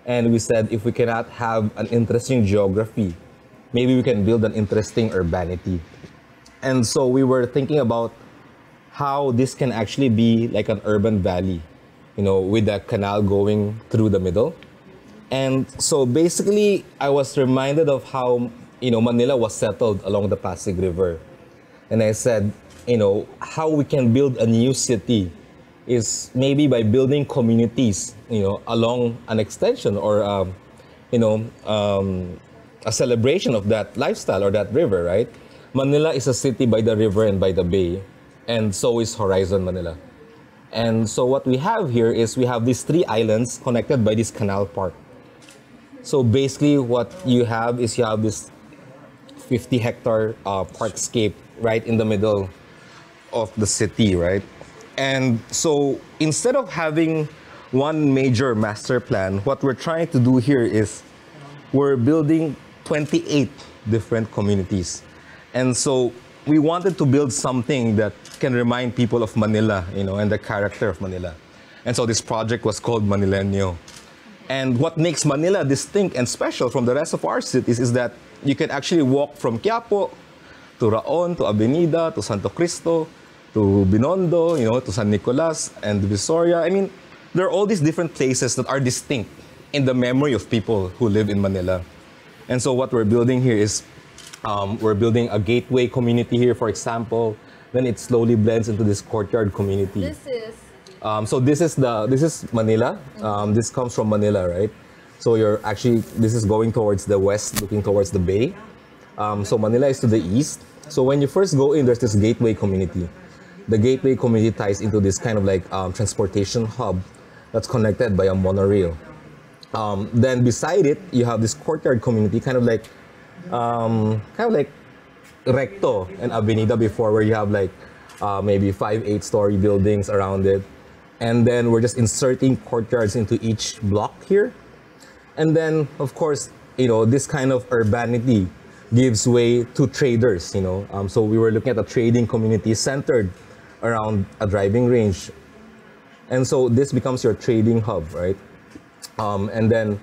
And we said if we cannot have an interesting geography, maybe we can build an interesting urbanity. And so we were thinking about how this can actually be like an urban valley, you know, with a canal going through the middle. And so basically, I was reminded of how, you know, Manila was settled along the Pasig River. And I said, you know, how we can build a new city is maybe by building communities, you know, along an extension or, um, you know, um, a celebration of that lifestyle or that river, right? Manila is a city by the river and by the bay, and so is Horizon Manila. And so what we have here is we have these three islands connected by this canal park. So basically, what you have is you have this 50 hectare uh, parkscape right in the middle of the city, right? And so instead of having one major master plan, what we're trying to do here is we're building 28 different communities. And so we wanted to build something that can remind people of Manila, you know, and the character of Manila. And so this project was called Manileño. And what makes Manila distinct and special from the rest of our cities is that you can actually walk from Quiapo to Raon, to Avenida, to Santo Cristo, to Binondo, you know, to San Nicolas and Visoria. I mean, there are all these different places that are distinct in the memory of people who live in Manila. And so what we're building here is um, we're building a gateway community here, for example. Then it slowly blends into this courtyard community. This is Um, so this is the this is Manila. Um, this comes from Manila, right? So you're actually this is going towards the west, looking towards the bay. Um, so Manila is to the east. So when you first go in, there's this gateway community. The gateway community ties into this kind of like um, transportation hub that's connected by a monorail. Um, then beside it, you have this courtyard community, kind of like um, kind of like Recto and Avenida before, where you have like uh, maybe five, eight story buildings around it. And then we're just inserting courtyards into each block here. And then, of course, you know, this kind of urbanity gives way to traders, you know. Um, so we were looking at a trading community centered around a driving range. And so this becomes your trading hub, right? Um, and then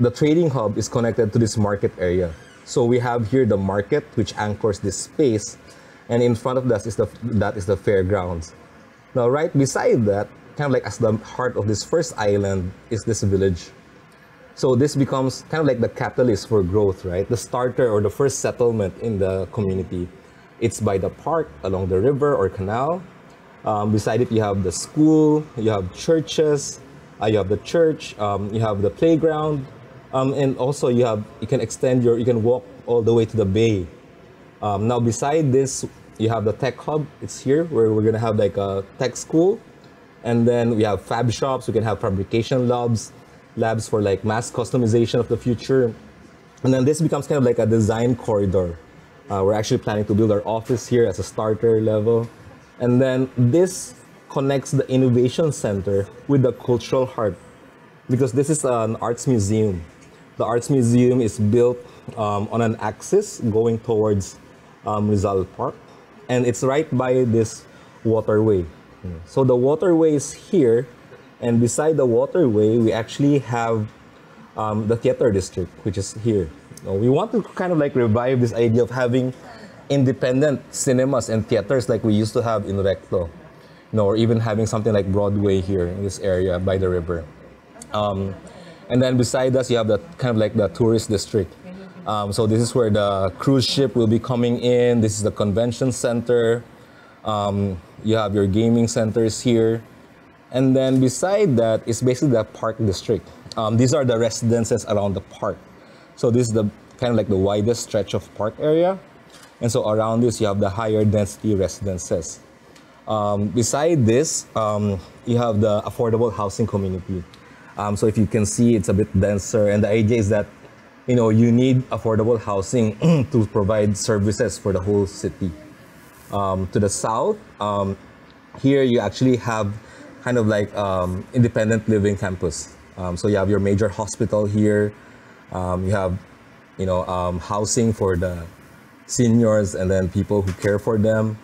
the trading hub is connected to this market area. So we have here the market, which anchors this space, and in front of that is the that is the fairgrounds. Now, right beside that, kind of like as the heart of this first island, is this village. So this becomes kind of like the catalyst for growth, right? The starter or the first settlement in the community. It's by the park along the river or canal. Um, beside it, you have the school, you have churches, uh, you have the church, um, you have the playground, um, and also you have you can extend your you can walk all the way to the bay. Um, now beside this, you have the tech hub. It's here where we're gonna have like a tech school, and then we have fab shops. We can have fabrication labs, labs for like mass customization of the future, and then this becomes kind of like a design corridor. Uh, we're actually planning to build our office here as a starter level, and then this connects the innovation center with the cultural heart because this is an arts museum. The arts museum is built um, on an axis going towards um, Rizal Park, and it's right by this waterway. So the waterway is here, and beside the waterway, we actually have um, the theater district, which is here. Now, we want to kind of like revive this idea of having independent cinemas and theaters like we used to have in Recto, know, or even having something like Broadway here in this area by the river. Um, and then beside us, you have the kind of like the tourist district. Um, so this is where the cruise ship will be coming in. This is the convention center. Um, you have your gaming centers here. And then beside that is basically the park district. Um, these are the residences around the park. So this is the kind of like the widest stretch of park area. And so around this, you have the higher density residences. Um, beside this, um, you have the affordable housing community. Um, so if you can see, it's a bit denser. And the idea is that, you know, you need affordable housing <clears throat> to provide services for the whole city. Um, to the south, um, here you actually have kind of like um, independent living campus. So you have your major hospital here. Um, you have, you know, um, housing for the seniors and then people who care for them.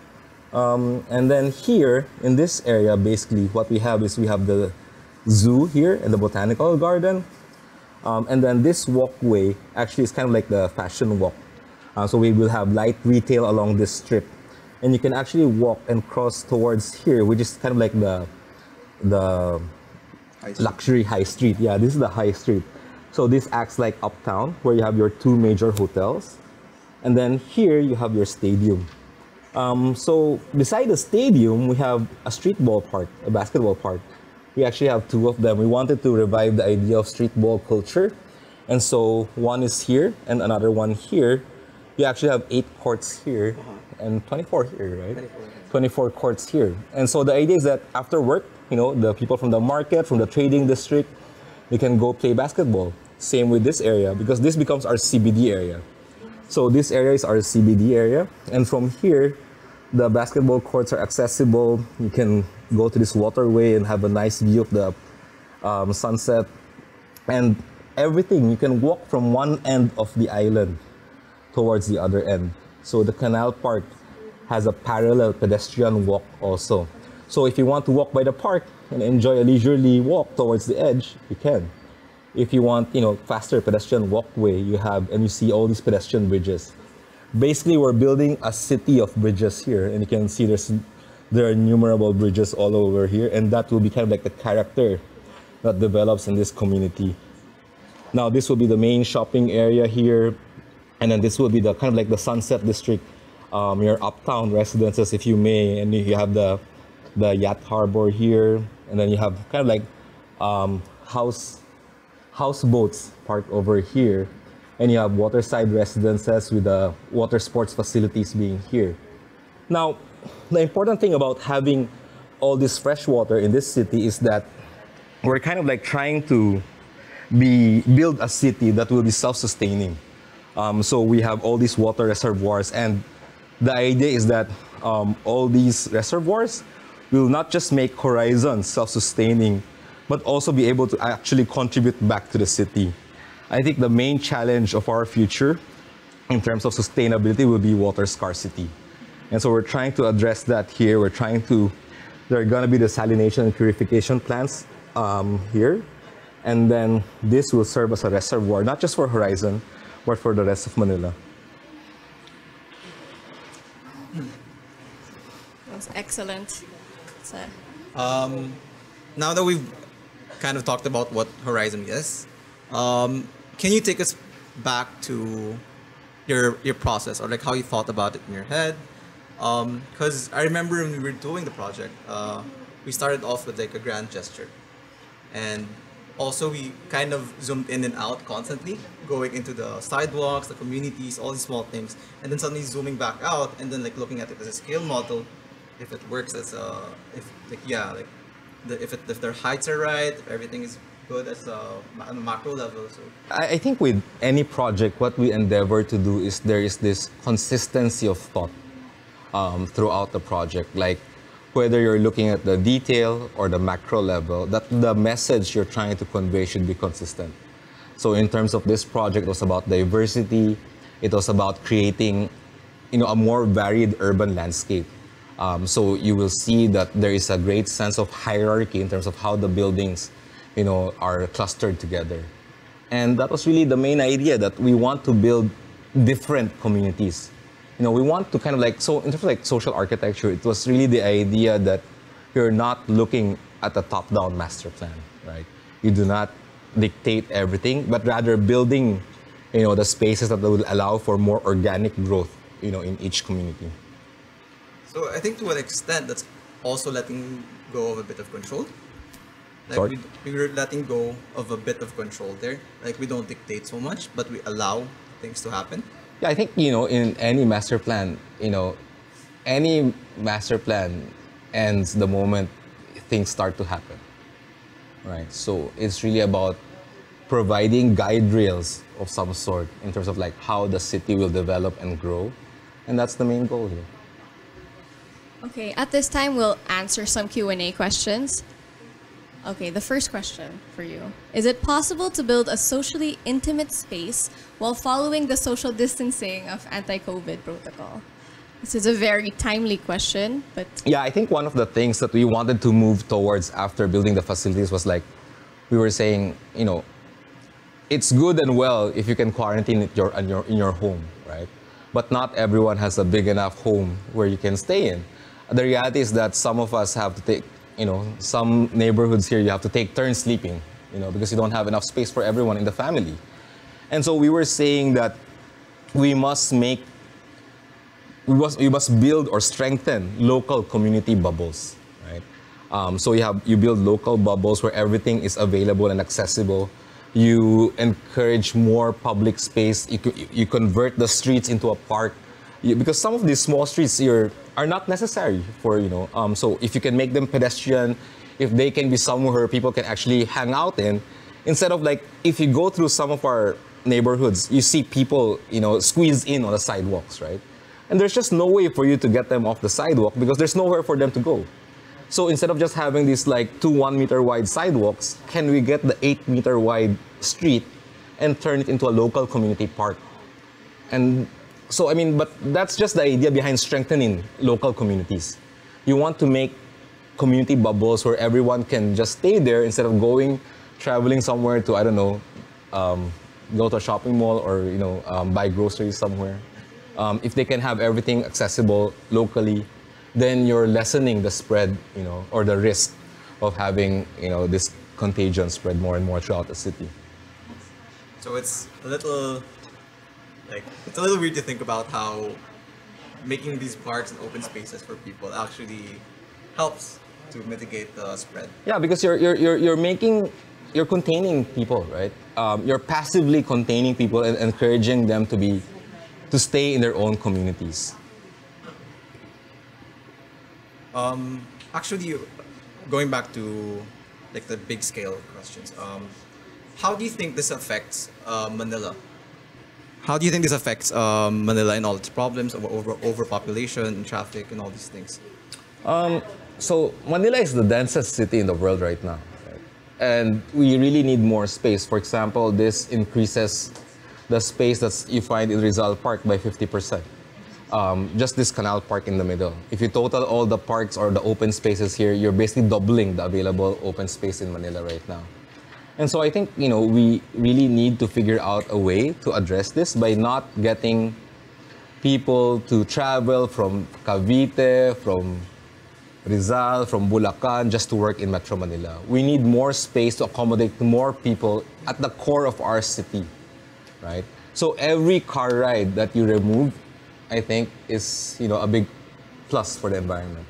Um, and then here in this area, basically what we have is we have the zoo here and the botanical garden. Um, and then this walkway actually is kind of like the fashion walk. Uh, so we will have light retail along this strip. And you can actually walk and cross towards here, which is kind of like the, the High luxury high street. Yeah, this is the high street. So this acts like uptown, where you have your two major hotels. And then here you have your stadium. Um, so beside the stadium, we have a street ball park, a basketball park. We actually have two of them. We wanted to revive the idea of street ball culture. And so one is here and another one here. You actually have eight courts here and 24 here, right? 24 courts here. And so the idea is that after work, you know, the people from the market, from the trading district, they can go play basketball. Same with this area because this becomes our CBD area. So this area is our CBD area, and from here, the basketball courts are accessible. You can go to this waterway and have a nice view of the um, sunset, and everything. You can walk from one end of the island towards the other end. So the canal park has a parallel pedestrian walk also. So if you want to walk by the park and enjoy a leisurely walk towards the edge, you can. If you want, you know, faster pedestrian walkway, you have, and you see all these pedestrian bridges. Basically, we're building a city of bridges here, and you can see there's there are innumerable bridges all over here, and that will be kind of like the character that develops in this community. Now, this will be the main shopping area here, and then this will be the kind of like the Sunset District, um, your uptown residences, if you may, and you have the the yacht harbor here, and then you have kind of like um, house houseboats parked over here, and you have waterside residences with the water sports facilities being here. Now, the important thing about having all this fresh water in this city is that we're kind of like trying to be build a city that will be self-sustaining. Um, so we have all these water reservoirs, and the idea is that um, all these reservoirs will not just make Horizon self-sustaining, but also be able to actually contribute back to the city. I think the main challenge of our future in terms of sustainability will be water scarcity. And so we're trying to address that here. We're trying to, there are gonna be desalination and purification plants um, here. And then this will serve as a reservoir, not just for Horizon, but for the rest of Manila. That's excellent. So, now that we've kind of talked about what Horizon is, um, can you take us back to your your process or like how you thought about it in your head? Because I remember when we were doing the project, uh, we started off with like a grand gesture, and also we kind of zoomed in and out constantly, going into the sidewalks, the communities, all these small things, and then suddenly zooming back out and then like looking at it as a scale model, if it works as a if like yeah like the, if it if their heights are right, everything is good as a, on a macro level. So I, I think with any project, what we endeavor to do is there is this consistency of thought um, throughout the project. Like whether you're looking at the detail or the macro level, that the message you're trying to convey should be consistent. So in terms of this project, it was about diversity. It was about creating, you know, a more varied urban landscape. Um, so you will see that there is a great sense of hierarchy in terms of how the buildings, you know, are clustered together. And that was really the main idea that we want to build different communities. You know, we want to kind of like, so in terms of like social architecture, it was really the idea that you're not looking at a top-down master plan, right? You do not dictate everything, but rather building, you know, the spaces that will allow for more organic growth, you know, in each community. So I think to an extent that's also letting go of a bit of control. Like Sorry? we, we were letting go of a bit of control there. Like we don't dictate so much, but we allow things to happen. Yeah, I think you know in any master plan, you know, any master plan ends the moment things start to happen. Right. So it's really about providing guide rails of some sort in terms of like how the city will develop and grow, and that's the main goal here. Okay, at this time we'll answer some Q&A questions. Okay, the first question for you. Is it possible to build a socially intimate space while following the social distancing of anti-COVID protocol? This is a very timely question, but Yeah, I think one of the things that we wanted to move towards after building the facilities was like, we were saying, you know, it's good and well if you can quarantine your, in, your, in your home, right? But not everyone has a big enough home where you can stay in. The reality is that some of us have to take, you know, some neighborhoods here you have to take turns sleeping, you know, because you don't have enough space for everyone in the family. And so we were saying that we must make we must, we must build or strengthen local community bubbles, right? Um, so you have you build local bubbles where everything is available and accessible. You encourage more public space. You, you convert the streets into a park, You- because some of these small streets here are not necessary for you know. Um, so if you can make them pedestrian, if they can be somewhere where people can actually hang out in, instead of like if you go through some of our neighborhoods, you see people, you know, squeeze in on the sidewalks, right? And there's just no way for you to get them off the sidewalk because there's nowhere for them to go. So instead of just having these like two one meter wide sidewalks, can we get the eight meter wide street and turn it into a local community park? And so, I mean, but that's just the idea behind strengthening local communities. You want to make community bubbles where everyone can just stay there instead of going, traveling somewhere to, I don't know, um, go to a shopping mall or, you know, um, buy groceries somewhere. Um, if they can have everything accessible locally, then you're lessening the spread, you know, or the risk of having, you know, this contagion spread more and more throughout the city. So it's a little like it's a little weird to think about how making these parks and open spaces for people actually helps to mitigate the spread. Yeah, because you're you're you're, you're making you're containing people, right? Um, you're passively containing people and encouraging them to be to stay in their own communities. Um, actually, going back to like the big scale questions, um, how do you think this affects uh, Manila? How do you think this affects um, Manila and all its problems over overpopulation, traffic, and all these things? So Manila is the densest city in the world right now, and we really need more space. For example, this increases the space that you find in Rizal Park by 50%. Um, just this canal park in the middle. If you total all the parks or the open spaces here, you're basically doubling the available open space in Manila right now. And so I think you know we really need to figure out a way to address this by not getting people to travel from Cavite, from Rizal, from Bulacan, just to work in Metro Manila. We need more space to accommodate more people at the core of our city, right? So every car ride that you remove, I think, is you know a big plus for the environment.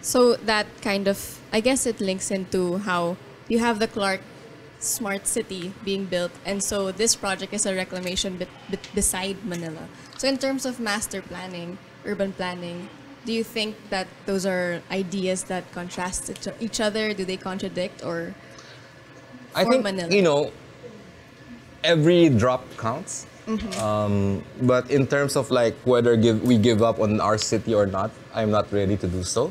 So that kind of, I guess it links into how you have the Clark Smart City being built, and so this project is a reclamation bit, bit beside Manila. So in terms of master planning, urban planning, do you think that those are ideas that contrast each- each other? Do they contradict, or I think Manila? you know every drop counts. Um, but in terms of like whether give, we give up on our city or not, I'm not ready to do so.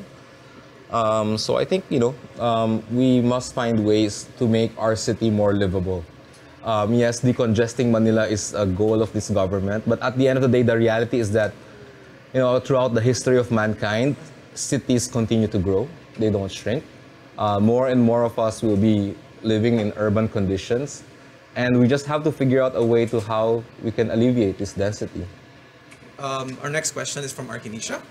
Um, so I think you know um, we must find ways to make our city more livable. Um, yes, decongesting Manila is a goal of this government, but at the end of the day, the reality is that you know throughout the history of mankind, cities continue to grow; they don't shrink. Uh, more and more of us will be living in urban conditions, and we just have to figure out a way to how we can alleviate this density. Um, our next question is from Arkinisha.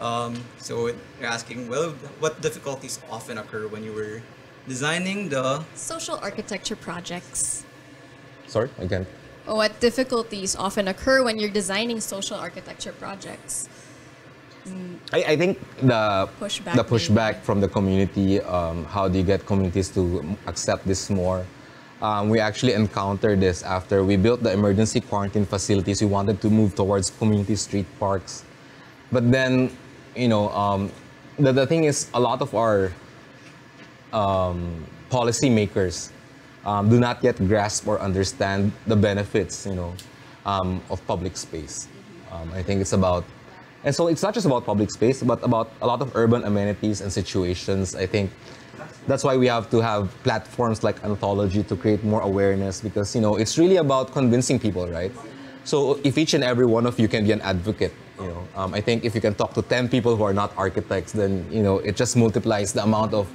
Um, so you're asking, well, what difficulties often occur when you were designing the social architecture projects? Sorry, again. What difficulties often occur when you're designing social architecture projects? I, I think the Pushback the pushback maybe. from the community. Um, how do you get communities to accept this more? Um, we actually encountered this after we built the emergency quarantine facilities. We wanted to move towards community street parks, but then, you know, um, the, the thing is, a lot of our um, policymakers um, do not yet grasp or understand the benefits, you know, um, of public space. Um, I think it's about, and so it's not just about public space, but about a lot of urban amenities and situations. I think that's why we have to have platforms like Anthology to create more awareness because you know it's really about convincing people, right? So if each and every one of you can be an advocate, you know, um, I think if you can talk to 10 people who are not architects, then you know it just multiplies the amount of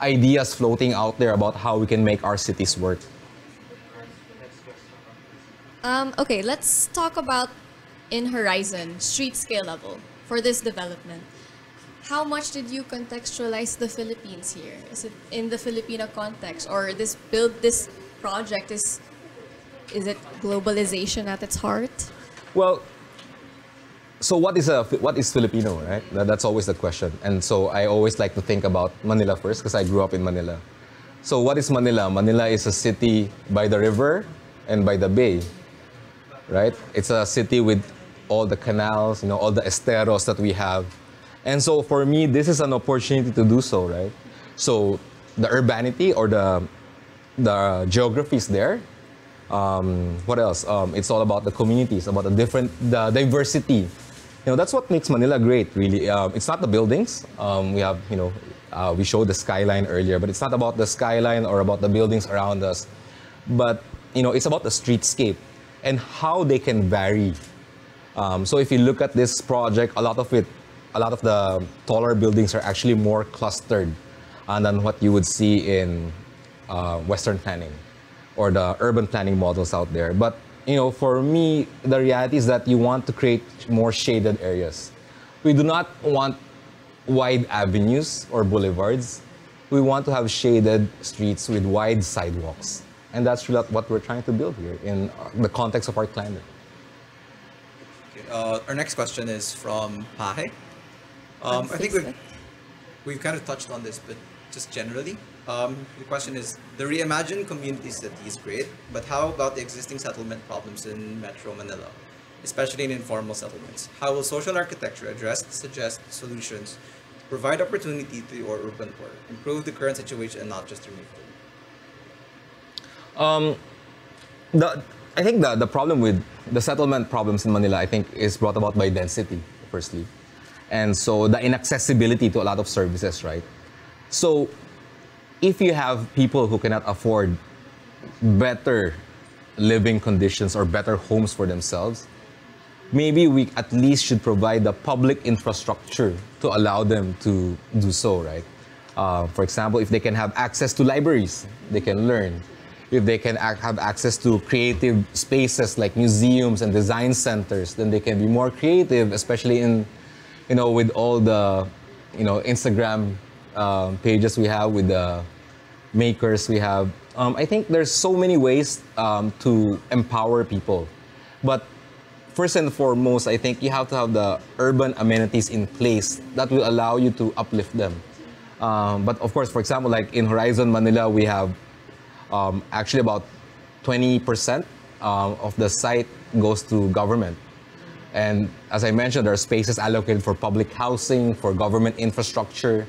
ideas floating out there about how we can make our cities work. Um, okay, let's talk about in Horizon, street scale level, for this development. How much did you contextualize the Philippines here? Is it in the Filipino context, or this build this project is is it globalization at its heart? Well, so what is a what is Filipino, right? That- That's always the question. And so I always like to think about Manila first because I grew up in Manila. So what is Manila? Manila is a city by the river and by the bay, right? It's a city with all the canals, you know, all the esteros that we have. And so for me, this is an opportunity to do so, right? So the urbanity or the the geography is there. Um, what else? Um, it's all about the communities, about the different, the diversity. You know, that's what makes Manila great, really. Um, it's not the buildings. Um, we have, you know, uh, we showed the skyline earlier, but it's not about the skyline or about the buildings around us. But, you know, it's about the streetscape and how they can vary. Um, so if you look at this project, a lot of it, a lot of the taller buildings are actually more clustered uh, than what you would see in uh, Western planning or the urban planning models out there. But you know, for me, the reality is that you want to create more shaded areas. We do not want wide avenues or boulevards. We want to have shaded streets with wide sidewalks. And that's really what we're trying to build here in the context of our climate. Uh, our next question is from Pahe. Um, I think we've, we've kind of touched on this, but just generally, um, the question is, the reimagined community city is great, but how about the existing settlement problems in Metro Manila, especially in informal settlements? How will social architecture address, suggest solutions, provide opportunity to your urban poor, improve the current situation and not just remove them? Um, the, I think the, the problem with the settlement problems in Manila, I think, is brought about by density, firstly. And so the inaccessibility to a lot of services, right? So if you have people who cannot afford better living conditions or better homes for themselves, maybe we at least should provide the public infrastructure to allow them to do so, right? Uh, for example, if they can have access to libraries, they can learn. If they can have access to creative spaces like museums and design centers, then they can be more creative, especially in, you know, with all the, you know, Instagram um, pages we have with the makers we have. Um, I think there's so many ways um, to empower people, but first and foremost, I think you have to have the urban amenities in place that will allow you to uplift them. Um, but of course, for example, like in Horizon Manila, we have um, actually about 20% um, of the site goes to government. And as I mentioned, there are spaces allocated for public housing, for government infrastructure,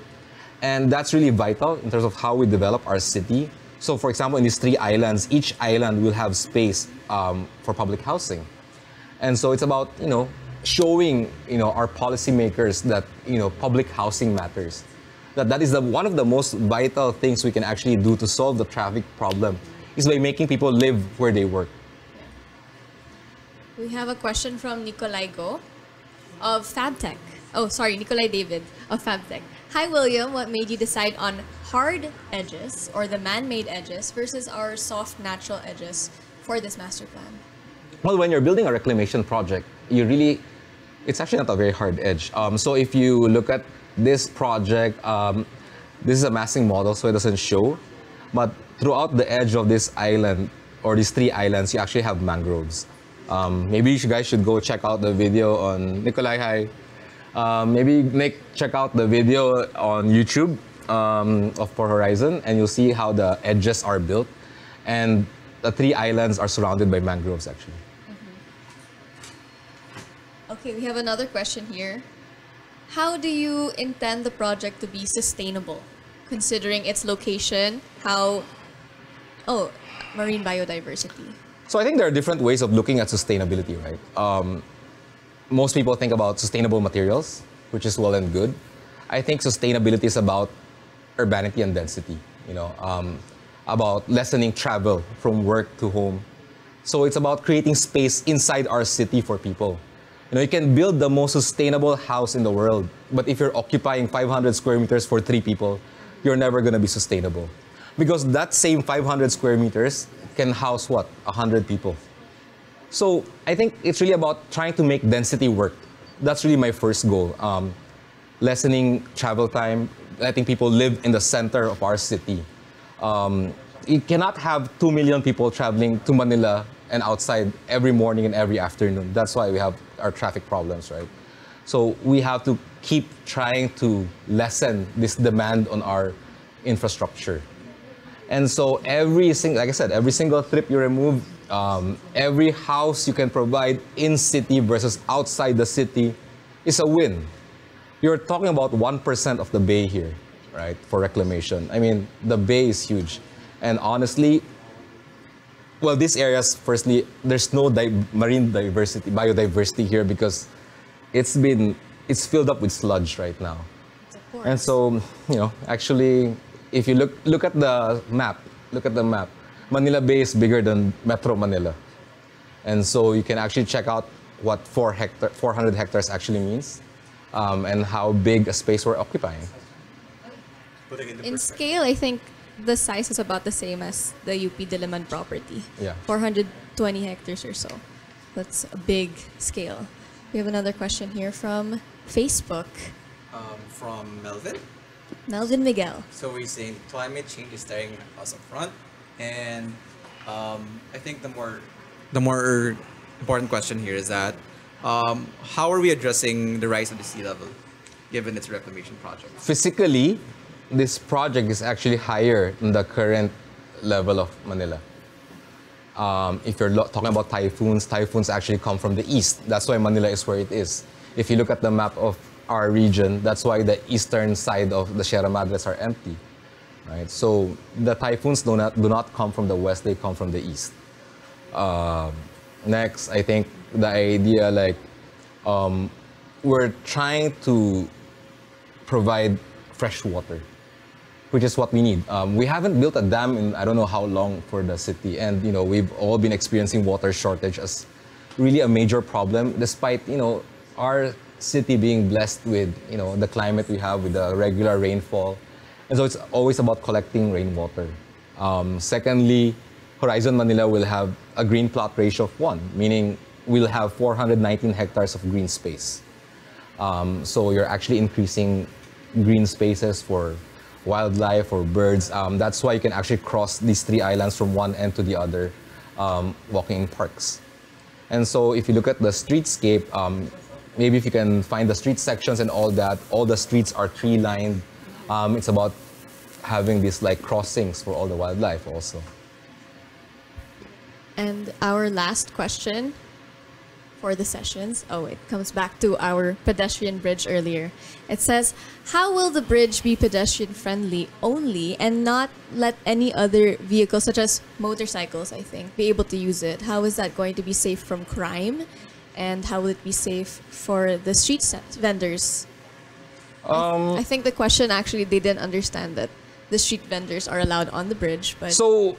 and that's really vital in terms of how we develop our city. So, for example, in these three islands, each island will have space um, for public housing. And so it's about, you know, showing, you know, our policymakers that, you know, public housing matters. That that is the, one of the most vital things we can actually do to solve the traffic problem is by making people live where they work. We have a question from Nikolai Go of FabTech. Oh, sorry, Nikolai David of FabTech. Hi, William. What made you decide on hard edges or the man-made edges versus our soft, natural edges for this master plan? Well, when you're building a reclamation project, you really, it's actually not a very hard edge. Um, so if you look at this project, um, this is a massing model, so it doesn't show. But throughout the edge of this island, or these three islands, you actually have mangroves. Um, maybe you guys should go check out the video on Nikolai High um, maybe Nick, check out the video on YouTube um, of For Horizon, and you'll see how the edges are built. And the three islands are surrounded by mangroves, actually. Mm-hmm. Okay, we have another question here. How do you intend the project to be sustainable, considering its location, how, oh, marine biodiversity? So I think there are different ways of looking at sustainability, right? Um, most people think about sustainable materials, which is well and good. I think sustainability is about urbanity and density, you know, um, about lessening travel from work to home. So it's about creating space inside our city for people. You know, you can build the most sustainable house in the world, but if you're occupying 500 square meters for three people, you're never going to be sustainable. Because that same 500 square meters can house what? 100 people. So I think it's really about trying to make density work. That's really my first goal. Um, lessening travel time, letting people live in the center of our city. Um, you cannot have 2 million people traveling to Manila and outside every morning and every afternoon. That's why we have our traffic problems, right? So we have to keep trying to lessen this demand on our infrastructure. And so every single, like I said, every single trip you remove, um, every house you can provide in city versus outside the city is a win. You're talking about 1% of the bay here, right, for reclamation. I mean, the bay is huge. And honestly, well, these areas, firstly, there's no di- marine diversity, biodiversity here because it's been, it's filled up with sludge right now. And so, you know, actually, if you look look at the map, look at the map. Manila Bay is bigger than Metro Manila, and so you can actually check out what four hectare, 400 hectares actually means, um, and how big a space we're occupying. Putting In scale, I think the size is about the same as the UP Diliman property. Yeah. 420 hectares or so. That's a big scale. We have another question here from Facebook. Um, from Melvin. Melvin Miguel. So we're saying climate change is staring us up front, and um, I think the more the more important question here is that um, how are we addressing the rise of the sea level, given its reclamation project? Physically, this project is actually higher than the current level of Manila. Um, if you're lo- talking about typhoons, typhoons actually come from the east. That's why Manila is where it is. If you look at the map of our region, that's why the eastern side of the Sierra Madres are empty. Right? So the typhoons do not, do not come from the west, they come from the east. Um, next, I think the idea like um, we're trying to provide fresh water, which is what we need. Um, we haven't built a dam in I don't know how long for the city, and you know we've all been experiencing water shortage as really a major problem, despite you know our city being blessed with you know the climate we have with the regular rainfall, and so it's always about collecting rainwater. Um, secondly, Horizon Manila will have a green plot ratio of one, meaning we'll have 419 hectares of green space. Um, so you're actually increasing green spaces for wildlife or birds. Um, that's why you can actually cross these three islands from one end to the other, um, walking in parks. And so if you look at the streetscape, um, maybe if you can find the street sections and all that, all the streets are tree lined. Um, it's about having these like crossings for all the wildlife also. And our last question for the sessions. Oh, it comes back to our pedestrian bridge earlier. It says, How will the bridge be pedestrian friendly only and not let any other vehicles, such as motorcycles, I think, be able to use it? How is that going to be safe from crime? And how will it be safe for the street vendors? Um, I think the question actually, they didn't understand that the street vendors are allowed on the bridge, but So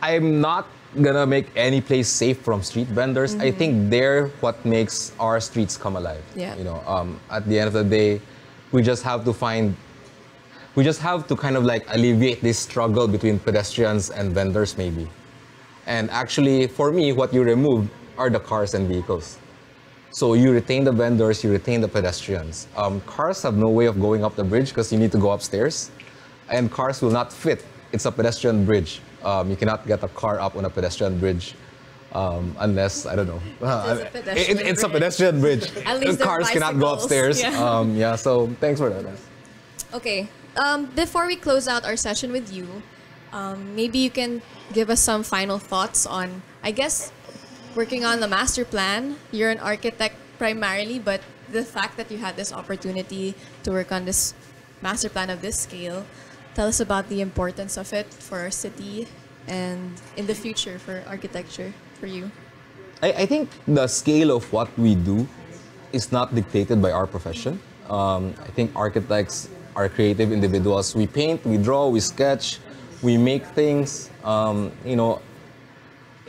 I'm not gonna make any place safe from street vendors. I think they're what makes our streets come alive. Yeah. You know, um, at the end of the day, we just have to find, we just have to kind of like alleviate this struggle between pedestrians and vendors maybe. And actually, for me, what you remove are the cars and vehicles. So you retain the vendors, you retain the pedestrians. Um, cars have no way of going up the bridge because you need to go upstairs, and cars will not fit. It's a pedestrian bridge. Um, you cannot get a car up on a pedestrian bridge um, unless I don't know. It a It- pedestrian it's a bridge. pedestrian bridge. <laughs> At least cars cannot go upstairs. Yeah. Um, yeah. So thanks for that. Okay. Um, before we close out our session with you, um, maybe you can give us some final thoughts on, I guess, working on the master plan. You're an architect primarily, but the fact that you had this opportunity to work on this master plan of this scale, tell us about the importance of it for our city and in the future for architecture for you. I, I think the scale of what we do is not dictated by our profession. Um, I think architects are creative individuals. We paint, we draw, we sketch, we make things. Um, you know,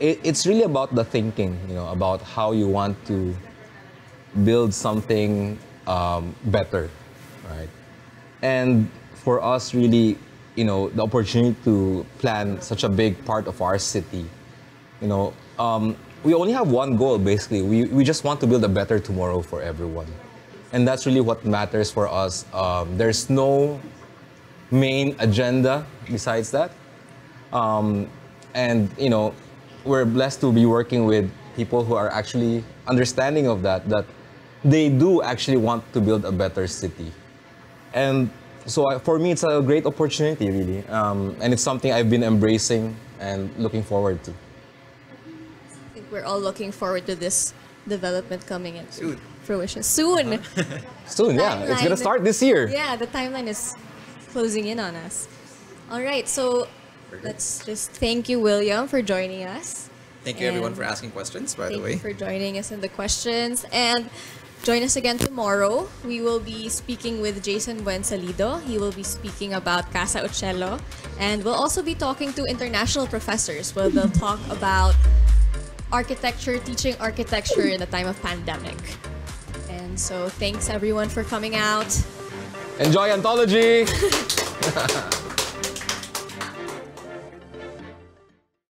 it, it's really about the thinking. You know, about how you want to build something um, better, right? And for us, really, you know, the opportunity to plan such a big part of our city, you know, um, we only have one goal basically. We, we just want to build a better tomorrow for everyone. And that's really what matters for us. Um, there's no main agenda besides that. Um, and, you know, we're blessed to be working with people who are actually understanding of that, that they do actually want to build a better city. And so I, for me, it's a great opportunity, really. Um, and it's something I've been embracing and looking forward to. I think we're all looking forward to this development coming into Soon. fruition. Soon! <laughs> Soon, yeah. It's gonna start this year. Yeah, the timeline is closing in on us. All right, so let's just thank you, William, for joining us. Thank you everyone for asking questions, by the way. Thank you for joining us in the questions. And join us again tomorrow. We will be speaking with Jason Buensalido. He will be speaking about Casa Uccello. And we'll also be talking to international professors where they'll talk about architecture, teaching architecture in the time of pandemic. And so thanks everyone for coming out. Enjoy anthology! <laughs>